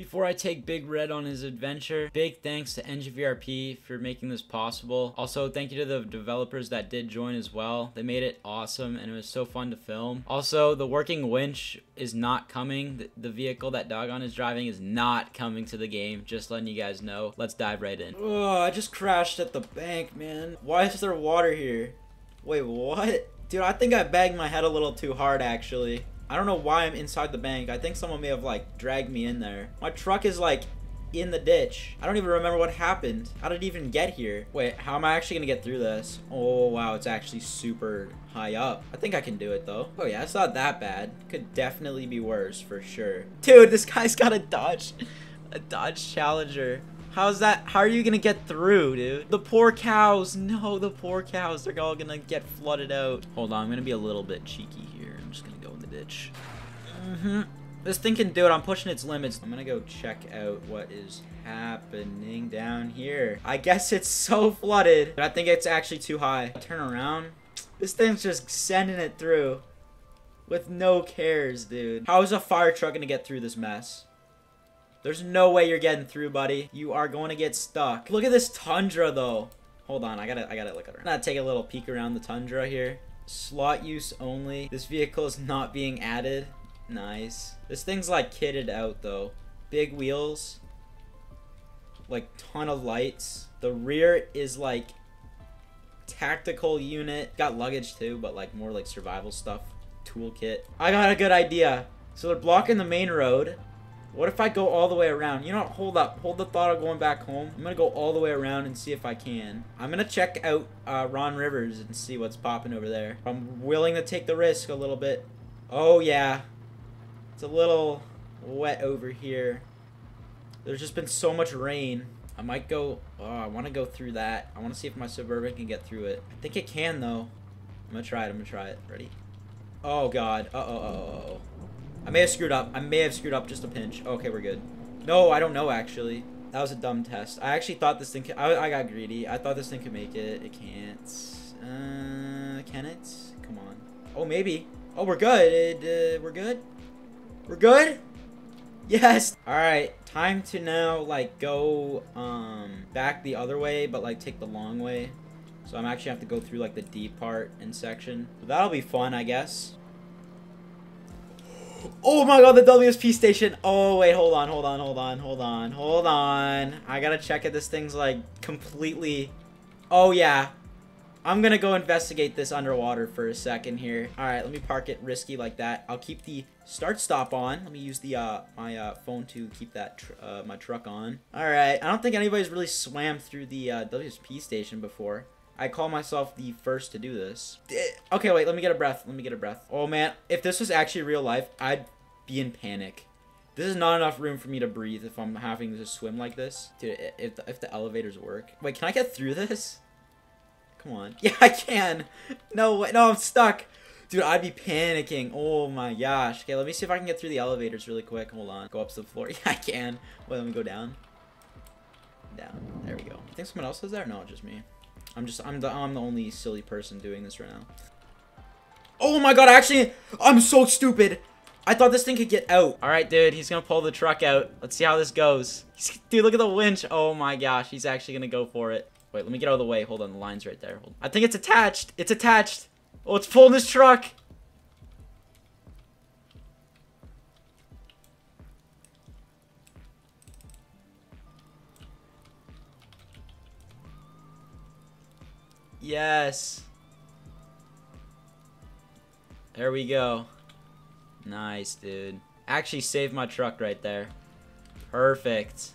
Before I take Big Red on his adventure, big thanks to NGVRP for making this possible. Also, thank you to the developers that did join as well. They made it awesome and it was so fun to film. Also, the working winch is not coming. The, the vehicle that Dogon is driving is not coming to the game. Just letting you guys know. Let's dive right in. Oh, I just crashed at the bank, man. Why is there water here? Wait, what? Dude, I think I banged my head a little too hard, actually. I don't know why I'm inside the bank. I think someone may have, like, dragged me in there. My truck is, like, in the ditch. I don't even remember what happened. How did it even get here? Wait, how am I actually gonna get through this? Oh, wow, it's actually super high up. I think I can do it, though. Oh, yeah, it's not that bad. Could definitely be worse, for sure. Dude, this guy's got a Dodge, a Dodge Challenger. How's that? How are you gonna get through, dude? The poor cows. No, the poor cows. They're all gonna get flooded out. Hold on, I'm gonna be a little bit cheeky here. The ditch. Mm-hmm. This thing can do it. I'm pushing its limits. I'm gonna go check out what is happening down here. I guess it's so flooded, but I think it's actually too high. Turn around. This thing's just sending it through with no cares, dude. How is a fire truck gonna get through this mess? There's no way you're getting through, buddy. You are going to get stuck. Look at this Tundra, though. Hold on, I gotta, I gotta look at her. I'm gonna take a little peek around the Tundra here. Slot use only. This vehicle is not being added. Nice. This thing's like kitted out, though. Big wheels. Like, ton of lights. The rear is like tactical unit. Got luggage too, but like more like survival stuff. Toolkit. I got a good idea. So they're blocking the main road. What if I go all the way around? You know what? Hold up. Hold the thought of going back home. I'm going to go all the way around and see if I can. I'm going to check out uh, Ron Rivers and see what's popping over there. I'm willing to take the risk a little bit. Oh, yeah. It's a little wet over here. There's just been so much rain. I might go... Oh, I want to go through that. I want to see if my Suburban can get through it. I think it can, though. I'm going to try it. I'm going to try it. Ready? Oh, God. Uh-oh, uh-oh. I may have screwed up. I may have screwed up just a pinch. Okay, we're good. No, I don't know, actually. That was a dumb test. I actually thought this thing could... I, I got greedy. I thought this thing could make it. It can't. Uh, can it? Come on. Oh, maybe. Oh, we're good. Uh, we're good? We're good? Yes! Alright, time to now, like, go, um, back the other way, but, like, take the long way. So I'm actually have to go through, like, the deep part in section. That'll be fun, I guess. Oh my god, the WSP station. Oh, wait, hold on, hold on, hold on, hold on, hold on. I gotta check if this thing's, like, completely... Oh, yeah. I'm gonna go investigate this underwater for a second here. Alright, let me park it risky like that. I'll keep the start-stop on. Let me use the uh, my uh, phone to keep that uh, my truck on. Alright, I don't think anybody's really swam through the uh, WSP station before. I call myself the first to do this. Okay, wait, let me get a breath. Let me get a breath. Oh, man. If this was actually real life, I'd be in panic. This is not enough room for me to breathe if I'm having to swim like this. Dude, if the, if the elevators work. Wait, can I get through this? Come on. Yeah, I can. No, wait, no, I'm stuck. Dude, I'd be panicking. Oh my gosh. Okay, let me see if I can get through the elevators really quick. Hold on. Go up to the floor. Yeah, I can. Wait, let me go down. Down. There we go. You think someone else is there? No, just me. I'm just, I'm the, I'm the only silly person doing this right now. Oh my god, actually, I'm so stupid. I thought this thing could get out. All right, dude, he's gonna pull the truck out. Let's see how this goes. He's, dude, look at the winch. Oh my gosh, he's actually gonna go for it. Wait, let me get out of the way. Hold on, the line's right there. I think it's attached. It's attached. Oh, it's pulling this truck. Yes. There we go. Nice, dude. Actually saved my truck right there. Perfect.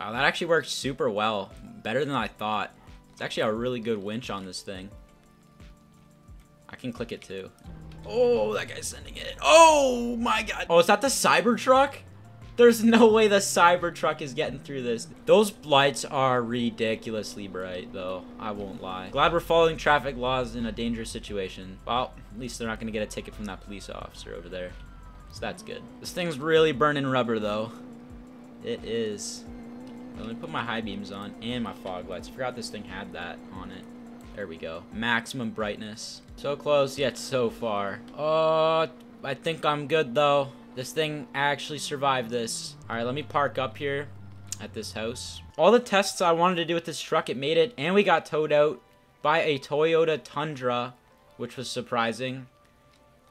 Wow, that actually worked super well. Better than I thought. It's actually a really good winch on this thing. I can click it too. Oh, that guy's sending it. Oh my god. Oh, is that the Cybertruck? There's no way the Cybertruck is getting through this. Those lights are ridiculously bright, though. I won't lie. Glad we're following traffic laws in a dangerous situation. Well, at least they're not going to get a ticket from that police officer over there. So that's good. This thing's really burning rubber, though. It is. Let me put my high beams on and my fog lights. I forgot this thing had that on it. There we go. Maximum brightness. So close, yet so far. Oh, I think I'm good, though. This thing actually survived this. All right, let me park up here at this house. All the tests I wanted to do with this truck, it made it. And we got towed out by a Toyota Tundra, which was surprising.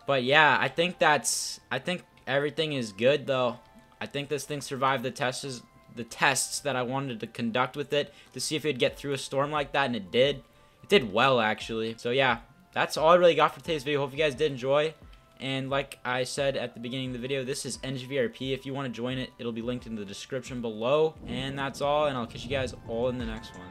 But yeah, I think that's... I think everything is good, though. I think this thing survived the tests the tests that I wanted to conduct with it to see if it would get through a storm like that, and it did. It did well, actually. So yeah, that's all I really got for today's video. Hope you guys did enjoy. And like I said at the beginning of the video, this is NGVRP. If you want to join it, it'll be linked in the description below. And that's all, and I'll catch you guys all in the next one.